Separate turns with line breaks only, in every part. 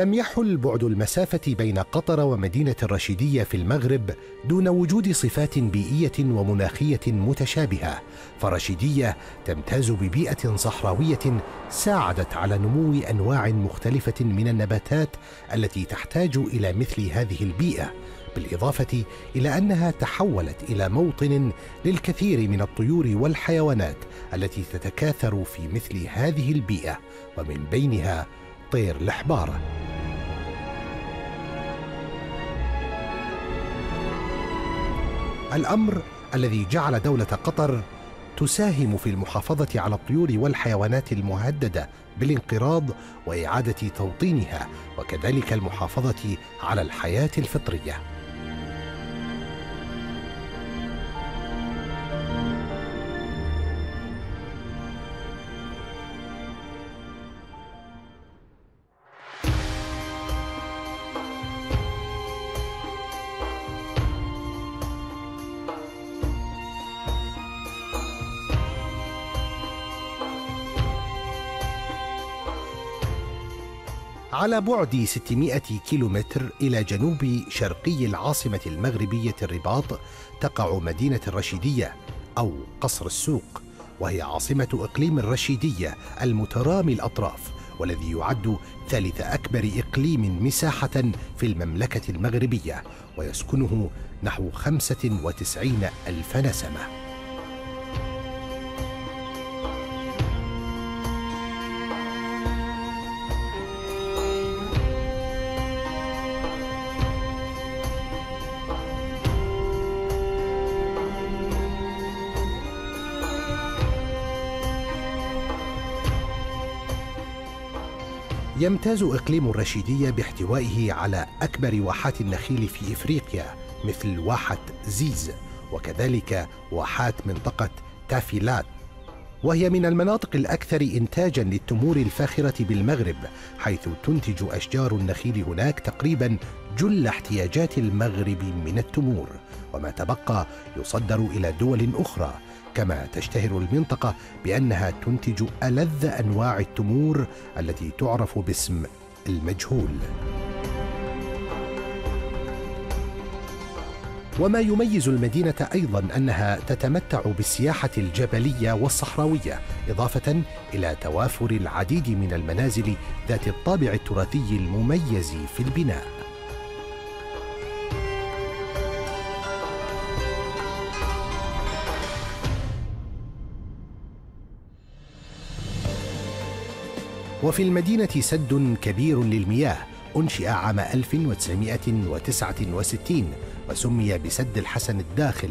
لم يحل بعد المسافة بين قطر ومدينة الرشيدية في المغرب دون وجود صفات بيئية ومناخية متشابهة، فالرشيدية تمتاز ببيئة صحراوية ساعدت على نمو أنواع مختلفة من النباتات التي تحتاج إلى مثل هذه البيئة، بالإضافة إلى أنها تحولت إلى موطن للكثير من الطيور والحيوانات التي تتكاثر في مثل هذه البيئة، ومن بينها طير الحبارة الأمر الذي جعل دولة قطر تساهم في المحافظة على الطيور والحيوانات المهددة بالانقراض وإعادة توطينها وكذلك المحافظة على الحياة الفطرية. على بعد 600 كيلومتر إلى جنوب شرقي العاصمة المغربية الرباط تقع مدينة الرشيدية أو قصر السوق وهي عاصمة إقليم الرشيدية المترامي الأطراف والذي يعد ثالث أكبر إقليم مساحة في المملكة المغربية ويسكنه نحو 95 ألف نسمة. يمتاز إقليم الرشيدية باحتوائه على أكبر واحات النخيل في إفريقيا مثل واحة زيز وكذلك واحات منطقة تافيلات. وهي من المناطق الأكثر إنتاجا للتمور الفاخرة بالمغرب حيث تنتج أشجار النخيل هناك تقريبا جل احتياجات المغرب من التمور وما تبقى يصدر إلى دول أخرى. كما تشتهر المنطقة بأنها تنتج ألذ أنواع التمور التي تعرف باسم المجهول. وما يميز المدينة أيضا أنها تتمتع بالسياحة الجبلية والصحراوية إضافة إلى توافر العديد من المنازل ذات الطابع التراثي المميز في البناء. وفي المدينة سد كبير للمياه أنشئ عام 1969 وسمي بسد الحسن الداخل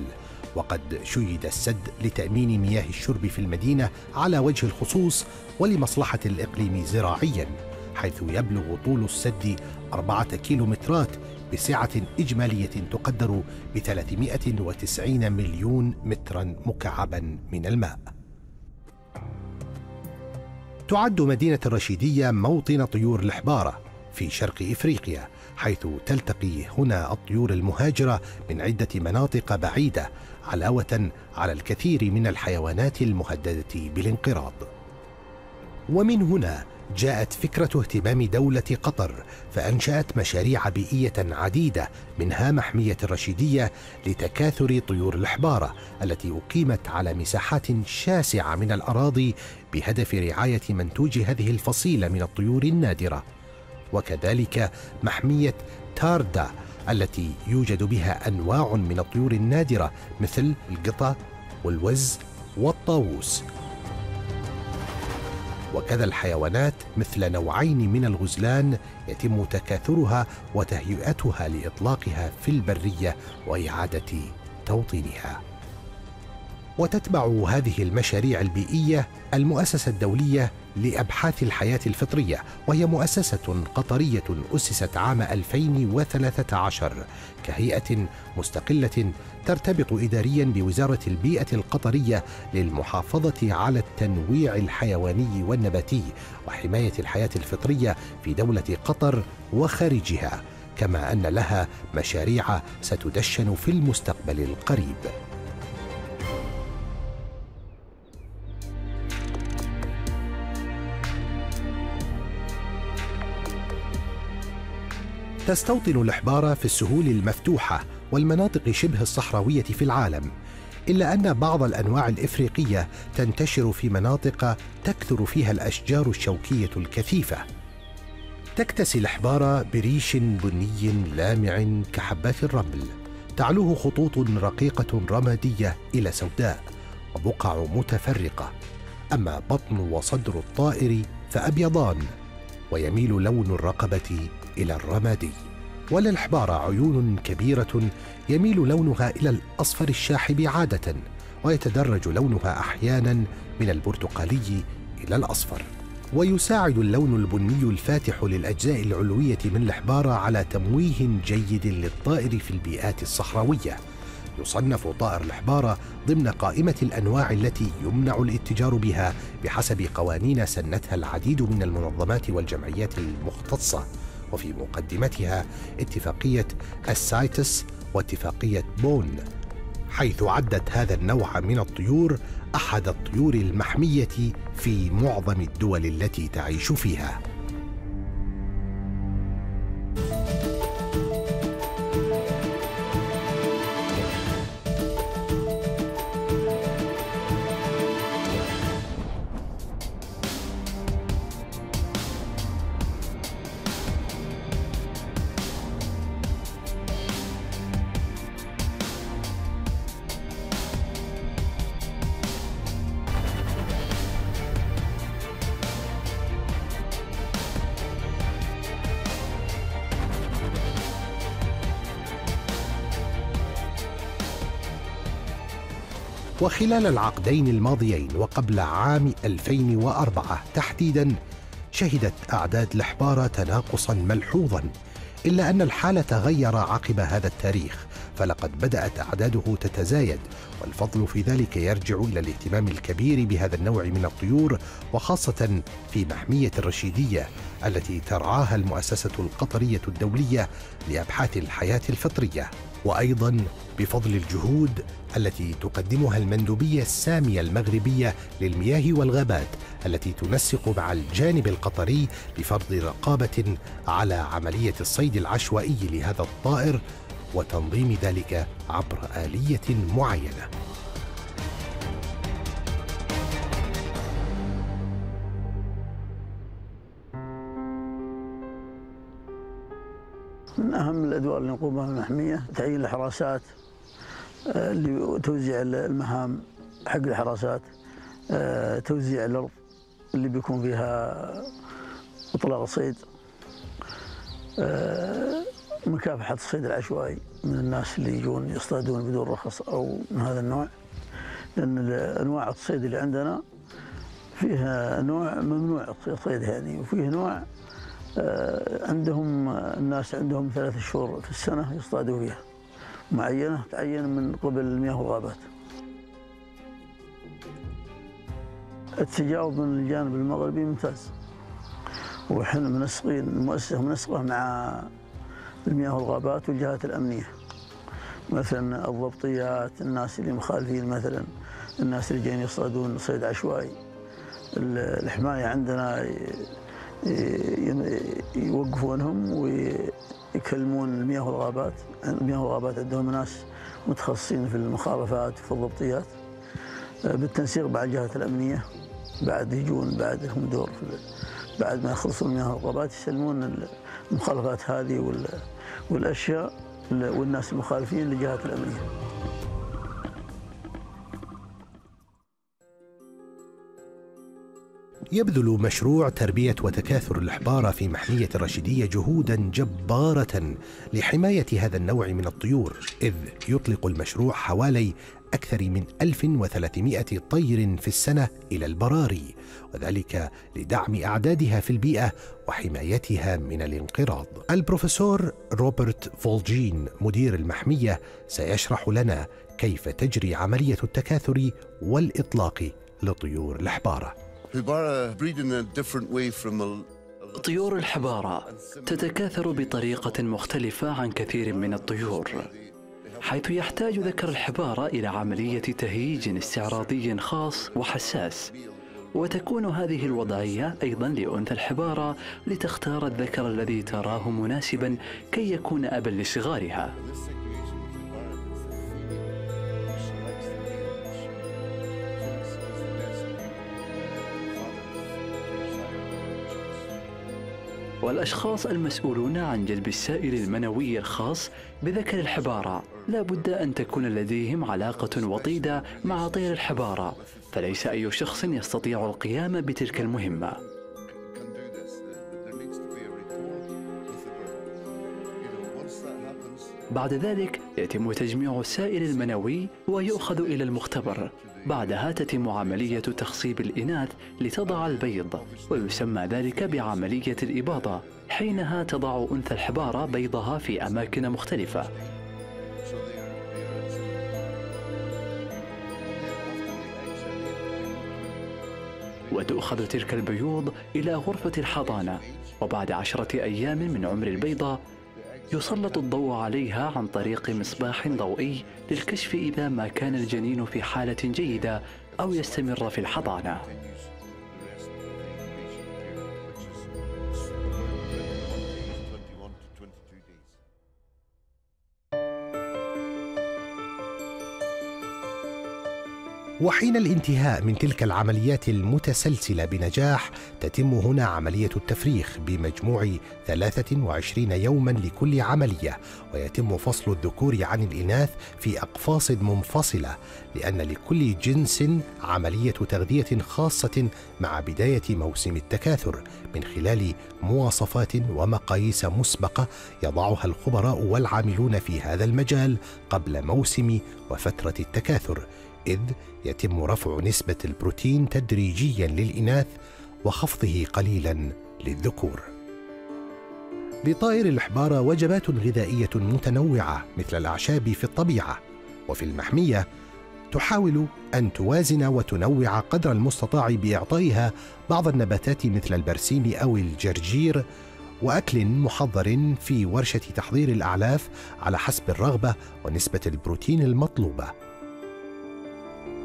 وقد شيد السد لتأمين مياه الشرب في المدينة على وجه الخصوص ولمصلحة الإقليم زراعيا حيث يبلغ طول السد أربعة كيلومترات بسعة إجمالية تقدر ب 390 مليون مترا مكعبا من الماء. تعد مدينة الرشيدية موطن طيور الحبارة في شرق إفريقيا حيث تلتقي هنا الطيور المهاجرة من عدة مناطق بعيدة علاوة على الكثير من الحيوانات المهددة بالانقراض. ومن هنا جاءت فكرة اهتمام دولة قطر فأنشأت مشاريع بيئية عديدة منها محمية الرشيدية لتكاثر طيور الحبارة التي أقيمت على مساحات شاسعة من الأراضي بهدف رعاية منتوج هذه الفصيلة من الطيور النادرة. وكذلك محمية تاردا التي يوجد بها أنواع من الطيور النادرة مثل القطة والوز والطاووس. وكذا الحيوانات مثل نوعين من الغزلان يتم تكاثرها وتهيئتها لإطلاقها في البرية وإعادة توطينها. وتتبع هذه المشاريع البيئية المؤسسة الدولية لأبحاث الحياة الفطرية وهي مؤسسة قطرية أسست عام 2013 كهيئة مستقلة ترتبط اداريا بوزارة البيئة القطرية للمحافظة على التنويع الحيواني والنباتي وحماية الحياة الفطرية في دولة قطر وخارجها كما أن لها مشاريع ستدشن في المستقبل القريب. تستوطن الإحبارة في السهول المفتوحة والمناطق شبه الصحراوية في العالم إلا أن بعض الأنواع الإفريقية تنتشر في مناطق تكثر فيها الأشجار الشوكية الكثيفة. تكتسي الإحبارة بريش بني لامع كحبات الرمل تعلوه خطوط رقيقة رمادية إلى سوداء وبقع متفرقة. أما بطن وصدر الطائر فأبيضان ويميل لون الرقبة إلى الرمادي. وللحبار عيون كبيرة يميل لونها إلى الأصفر الشاحب عادة ويتدرج لونها أحيانا من البرتقالي إلى الأصفر. ويساعد اللون البني الفاتح للأجزاء العلوية من الحبارة على تمويه جيد للطائر في البيئات الصحراوية. يصنف طائر الحبارة ضمن قائمة الأنواع التي يمنع الاتجار بها بحسب قوانين سنتها العديد من المنظمات والجمعيات المختصة. وفي مقدمتها اتفاقية السايتس واتفاقية بون حيث عدت هذا النوع من الطيور أحد الطيور المحمية في معظم الدول التي تعيش فيها. وخلال العقدين الماضيين وقبل عام 2004 تحديدا شهدت أعداد الحبارة تناقصا ملحوظا. إلا أن الحال تغير عقب هذا التاريخ فلقد بدأت أعداده تتزايد والفضل في ذلك يرجع إلى الاهتمام الكبير بهذا النوع من الطيور وخاصة في محمية الرشيدية التي ترعاها المؤسسة القطرية الدولية لأبحاث الحياة الفطرية. وأيضا بفضل الجهود التي تقدمها المندوبية السامية المغربية للمياه والغابات التي تنسق مع الجانب القطري بفرض رقابة على عملية الصيد العشوائي لهذا الطائر وتنظيم ذلك عبر آلية معينة.
من أهم الأدوار اللي نقوم بها المحمية تعيين الحراسات آه، اللي توزيع المهام حق الحراسات آه، توزيع الأرض اللي بيكون فيها إطلاق صيد آه، مكافحة الصيد العشوائي من الناس اللي يجون يصطادون بدون رخص أو من هذا النوع لأن أنواع الصيد اللي عندنا فيها نوع ممنوع الصيد يعني وفيه نوع عندهم الناس عندهم ثلاث شهور في السنة يصطادوا فيها. معينة تعين من قبل المياه والغابات التجاوب من الجانب المغربي ممتاز. وحنا منسقين المؤسسة منسقة مع المياه والغابات والجهات الأمنية. مثلا الضبطيات الناس اللي مخالفين مثلا الناس اللي جايين يصطادون صيد عشوائي. الحماية عندنا يوقفونهم ويكلمون المياه والغابات. المياه والغابات عندهم ناس متخصصين في المخالفات وفي الضبطيات. بالتنسيق مع الجهات الأمنية. بعد يجون بعد لهم دور بعد ما يخلصوا المياه والغابات يسلمون المخالفات هذه والأشياء والناس المخالفين للجهات الأمنية.
يبذل مشروع تربية وتكاثر الإحبار في محمية الرشيدية جهودا جبارة لحماية هذا النوع من الطيور إذ يطلق المشروع حوالي أكثر من 1300 طير في السنة إلى البراري وذلك لدعم أعدادها في البيئة وحمايتها من الانقراض. البروفيسور روبرت فولجين مدير المحمية سيشرح لنا كيف تجري عملية التكاثر والإطلاق لطيور الحبارة
طيور الحبارة تتكاثر بطريقة مختلفة عن كثير من الطيور حيث يحتاج ذكر الحبارة إلى عملية تهيج استعراضي خاص وحساس وتكون هذه الوضعية أيضا لأنثى الحبارة لتختار الذكر الذي تراه مناسبا كي يكون أبا لصغارها والأشخاص المسؤولون عن جلب السائل المنوي الخاص بذكر الحبارة. لا بد أن تكون لديهم علاقة وطيدة مع طير الحبارة فليس أي شخص يستطيع القيام بتلك المهمة. بعد ذلك يتم تجميع السائل المنوي ويؤخذ إلى المختبر. بعدها تتم عملية تخصيب الإناث لتضع البيض ويسمى ذلك بعملية الإباضة حينها تضع أنثى الحبارة بيضها في أماكن مختلفة. وتؤخذ تلك البيوض إلى غرفة الحضانة وبعد عشرة أيام من عمر البيضة يسلط الضوء عليها عن طريق مصباح ضوئي للكشف إذا ما كان الجنين في حالة جيدة أو يستمر في الحضانة.
وحين الانتهاء من تلك العمليات المتسلسلة بنجاح تتم هنا عملية التفريخ بمجموع 23 يوما لكل عملية ويتم فصل الذكور عن الإناث في أقفاص منفصلة لأن لكل جنس عملية تغذية خاصة مع بداية موسم التكاثر من خلال مواصفات ومقاييس مسبقة يضعها الخبراء والعاملون في هذا المجال قبل موسم وفترة التكاثر. إذ يتم رفع نسبة البروتين تدريجيا للإناث وخفضه قليلا للذكور. لطائر الحبارة وجبات غذائية متنوعة مثل الأعشاب في الطبيعة، وفي المحمية تحاول أن توازن وتنوع قدر المستطاع بإعطائها بعض النباتات مثل البرسيم أو الجرجير وأكل محضر في ورشة تحضير الأعلاف على حسب الرغبة ونسبة البروتين المطلوبة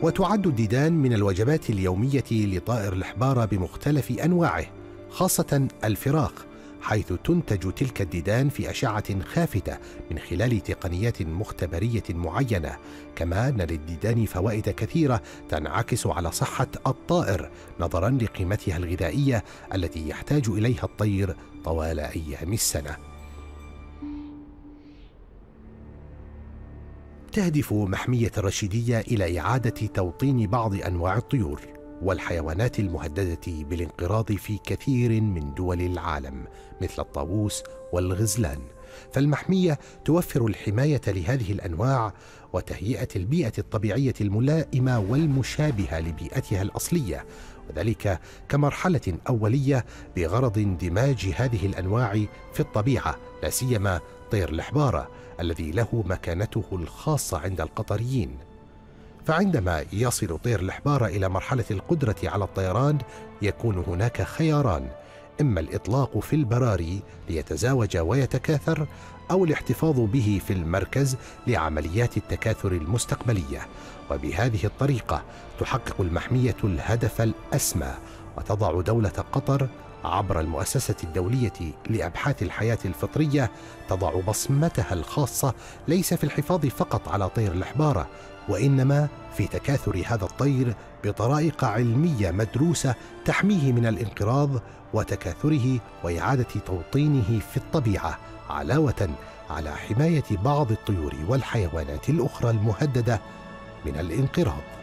وتعد الديدان من الوجبات اليومية لطائر الحبارة بمختلف أنواعه خاصة الفراخ حيث تنتج تلك الديدان في أشعة خافتة من خلال تقنيات مختبرية معينة. كما أن للديدان فوائد كثيرة تنعكس على صحة الطائر نظرا لقيمتها الغذائية التي يحتاج إليها الطير طوال أيام السنة. تهدف محمية الرشيدية إلى إعادة توطين بعض أنواع الطيور والحيوانات المهددة بالانقراض في كثير من دول العالم مثل الطاووس والغزلان. فالمحمية توفر الحماية لهذه الأنواع وتهيئة البيئة الطبيعية الملائمة والمشابهة لبيئتها الأصلية وذلك كمرحلة أولية بغرض اندماج هذه الأنواع في الطبيعة لا سيما طير الحبارة. الذي له مكانته الخاصة عند القطريين. فعندما يصل طير الحبارة إلى مرحلة القدرة على الطيران يكون هناك خياران إما الإطلاق في البراري ليتزاوج ويتكاثر أو الاحتفاظ به في المركز لعمليات التكاثر المستقبلية. وبهذه الطريقة تحقق المحمية الهدف الأسمى وتضع دولة قطر عبر المؤسسة الدولية لأبحاث الحياة الفطرية تضع بصمتها الخاصة ليس في الحفاظ فقط على طير الحبارة وإنما في تكاثر هذا الطير بطرائق علمية مدروسة تحميه من الانقراض وتكاثره وإعادة توطينه في الطبيعة علاوة على حماية بعض الطيور والحيوانات الأخرى المهددة من الانقراض.